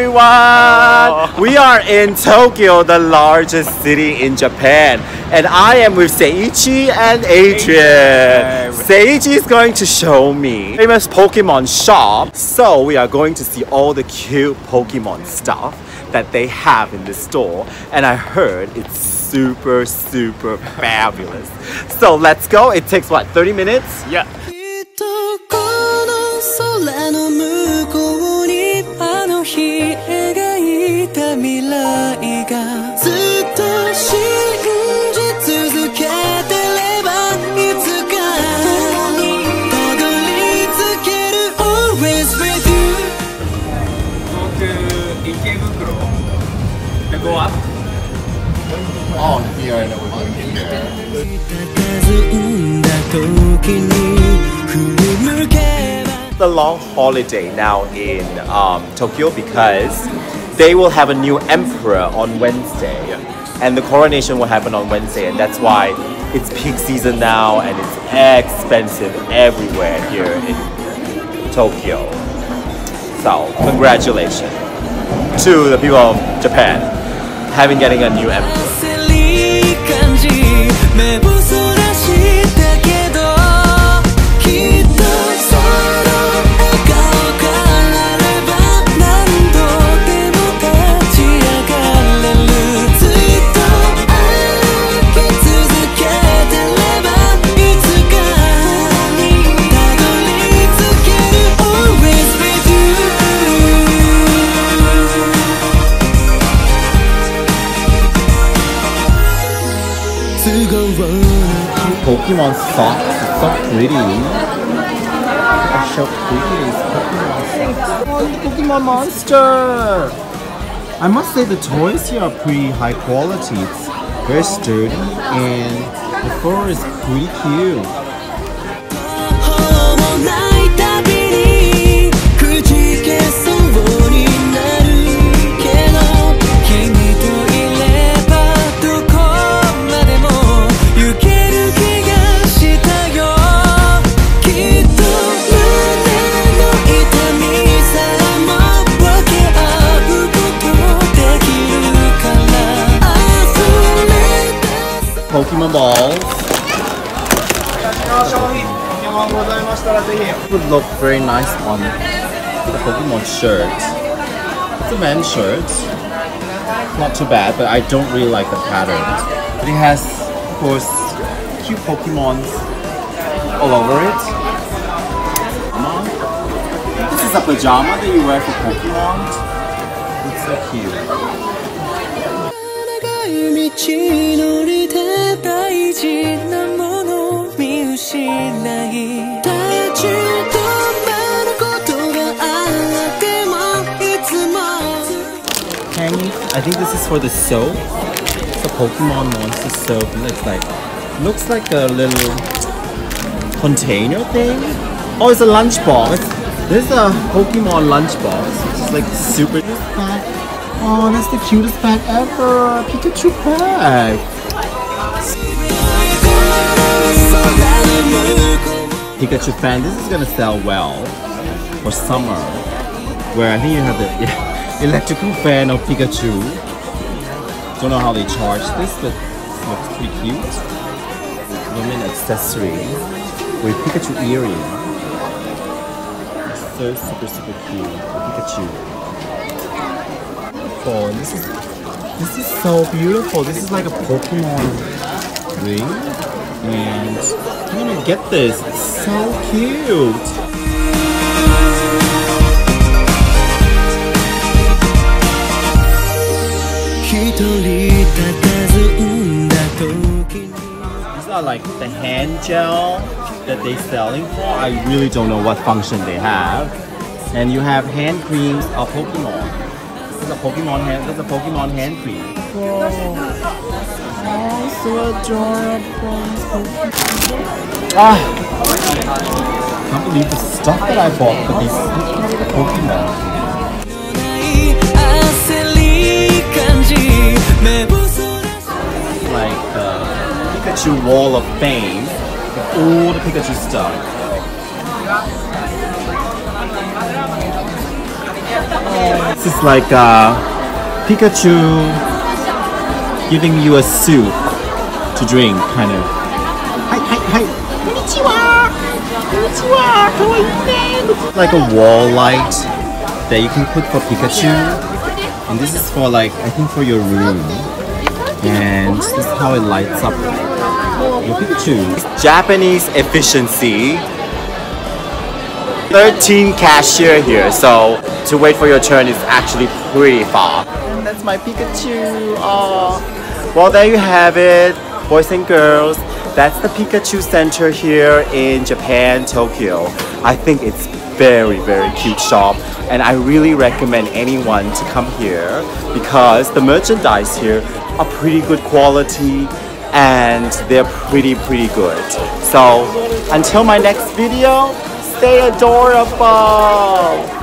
everyone! Oh. We are in Tokyo, the largest city in Japan. And I am with Seiichi and Adrian. Seiichi is going to show me famous Pokemon shop. So we are going to see all the cute Pokemon stuff that they have in the store. And I heard it's super, super fabulous. So let's go. It takes what, 30 minutes? Yeah. go up? On here and on here. The long holiday now in um, Tokyo because they will have a new emperor on Wednesday. And the coronation will happen on Wednesday, and that's why it's peak season now and it's expensive everywhere here in Tokyo. So, congratulations to the people of Japan having getting a new emperor. Pokemon socks, so pretty. So pretty, Pokemon Pocket Monster! I must say the toys here are pretty high quality. It's very sturdy and the fur is pretty cute. my balls. Would look very nice on the Pokemon shirt. It's a men's shirt. Not too bad, but I don't really like the pattern. But it has, of course, cute Pokemons all over it. This is a pajama that you wear for Pokemon. It's so cute. 있지 I think this is for the soap. It's a Pocket Monster soap It's like, looks like a little container thing. Oh, it's a lunchbox. This is a Pokemon lunchbox. It's like super Oh, that's the cutest pack ever! Pikachu pack! Pikachu fan, this is gonna sell well for summer. Where I think you have the electrical fan of Pikachu. Don't know how they charge this, but looks pretty cute. Women accessory with Pikachu earring. So super super cute. Pikachu beautiful. This is this is so beautiful. This is like a Pokemon ring. And oh I'm gonna get this. It's so cute. These are like the hand gel that they're selling for. I really don't know what function they have. And you have hand creams of Pokemon a Pokemon hand. That's a Pokemon hand cream. Whoa. Oh, so adorable. Ah. I can't believe the stuff that I bought for these Pokemon. Like the Pikachu Wall of Fame. All the Pikachu stuff. This is like uh, Pikachu giving you a soup to drink, kind of. Hi, hi, hi. Konnichiwa. Konnichiwa. Kawaii Like a wall light that you can put for Pikachu. And this is for like, I think for your room. And this is how it lights up your Pikachu. Japanese efficiency 13 cashier here, so to wait for your turn is actually pretty far. And that's my Pikachu. Oh. Well, there you have it, boys and girls. That's the Pikachu Center here in Japan, Tokyo. I think it's very, very cute shop, and I really recommend anyone to come here because the merchandise here are pretty good quality and they're pretty, pretty good. So until my next video, stay adorable.